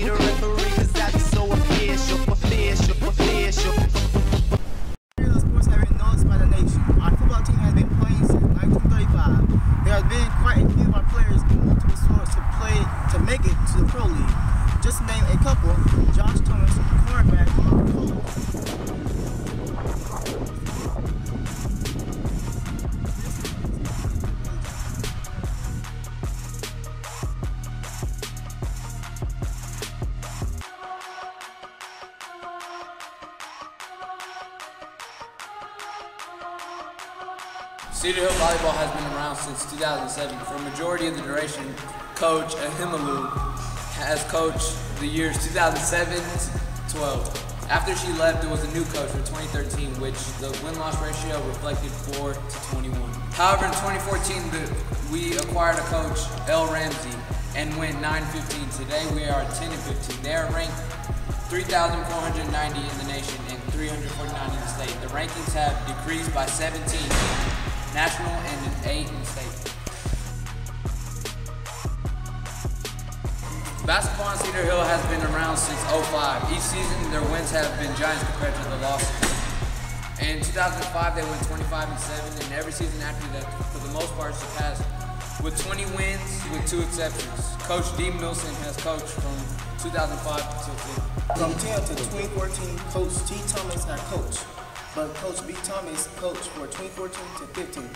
the referee cause I be so official, official, official. Our football team has been playing since 1935. There have been quite a few of our players in multiple sports to play to make it to the pro league. Just name a couple: Josh Thomas, cornerback, Cedar Hill Volleyball has been around since 2007. For a majority of the duration, Coach Ahimalu has coached the years 2007 to 12. After she left, there was a new coach for 2013, which the win-loss ratio reflected 4 to 21. However, in 2014, the, we acquired a coach, L. Ramsey, and went 9-15. Today, we are 10-15. They are ranked 3,490 in the nation and 349 in the state. The rankings have decreased by 17 national and an eight in state. Basketball in Cedar Hill has been around since 05. Each season, their wins have been giants compared to the losses. In 2005, they went 25 and 7, and every season after that, for the most part, surpassed with 20 wins, with two exceptions. Coach Dean Milson has coached from 2005 until 10. From 10 to 2014, Coach T. Thomas had coached, but Coach B. Thomas coached for 2014 to 15,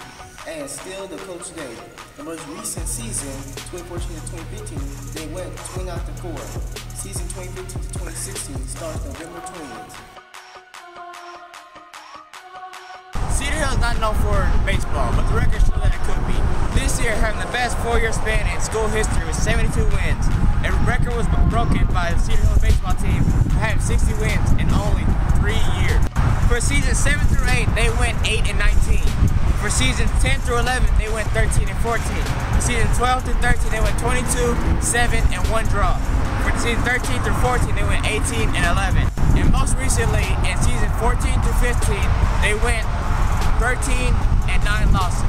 and still the coach today. The most recent season, 2014 to 2015, they went 29 to 4. Season 2015 to 2016 starts November 20th. Cedar Hill is not known for baseball, but the record shows that it could be. This year, having the best four-year span in school history with 72 wins. A record was broken by the Cedar Hill baseball team having 60 wins in only three years. For season 7 through 8, they went 8 and 19. For seasons 10 through 11, they went 13 and 14. For season 12 through 13, they went 22, 7, and 1 draw. For season 13 through 14, they went 18 and 11. And most recently, in season 14 through 15, they went 13 and 9 losses.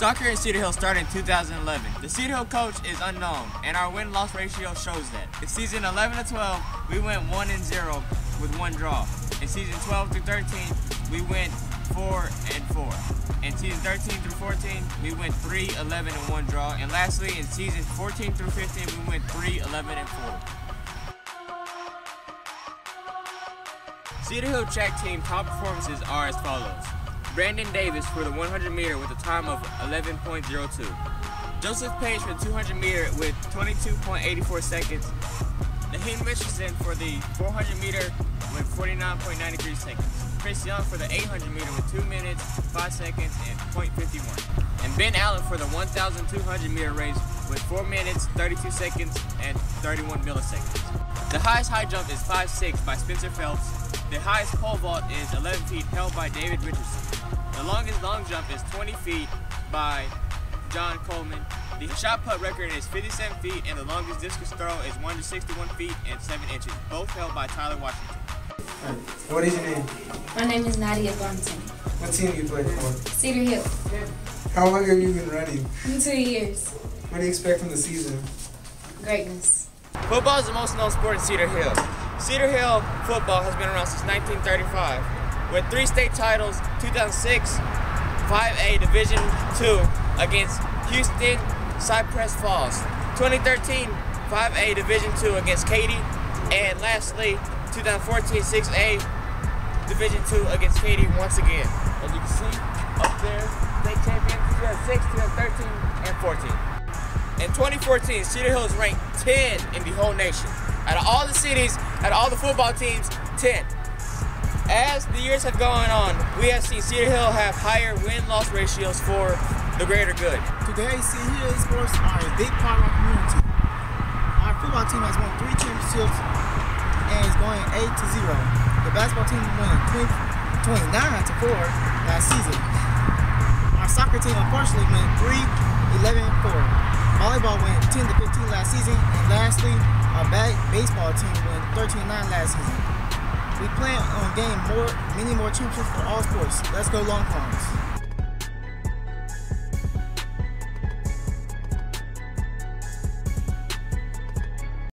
Soccer in Cedar Hill started in 2011. The Cedar Hill coach is unknown, and our win-loss ratio shows that. In season 11 to 12, we went 1 and 0 with one draw. In season 12 through 13, we went 4 and 4. In season 13 through 14, we went 3, 11 and 1 draw. And lastly, in season 14 through 15, we went 3, 11 and 4. Cedar Hill track team top performances are as follows. Brandon Davis for the 100 meter with a time of 11.02. Joseph Page for the 200 meter with 22.84 seconds. Naheem Richardson for the 400 meter with 49.93 seconds. Chris Young for the 800 meter with 2 minutes, 5 seconds, and .51. And Ben Allen for the 1,200 meter race with 4 minutes, 32 seconds, and 31 milliseconds. The highest high jump is 5'6 by Spencer Phelps. The highest pole vault is 11 feet held by David Richardson. The longest long jump is 20 feet by John Coleman. The shot put record is 57 feet and the longest discus throw is 161 feet and 7 inches, both held by Tyler Washington. What is your name? My name is Nadia Brunson. What team do you play for? Cedar Hill. How long have you been running? Two years. What do you expect from the season? Greatness. Football is the most known sport in Cedar Hill. Cedar Hill football has been around since 1935 with three state titles 2006 5A Division II against Houston Cypress Falls, 2013 5A Division II against Katy, and lastly 2014 6A Division II against Katy once again. As you can see up there, state champions 2006, 2013, and 14. In 2014, Cedar Hill is ranked 10 in the whole nation. Out of all the cities, out of all the football teams, 10. As the years have gone on, we have seen Cedar Hill have higher win-loss ratios for the greater good. Today, Cedar Hill sports are a big part of our community. Our football team has won three championships and is going 8 to 0. The basketball team won 20, 29 to 4 last season. Our soccer team unfortunately went 3 11 4. Volleyball went 10 to 15 last season. And lastly, our ba- baseball team went 13 9 last season. We plan on gaining more, many more championships for all sports. Let's go Longhorns.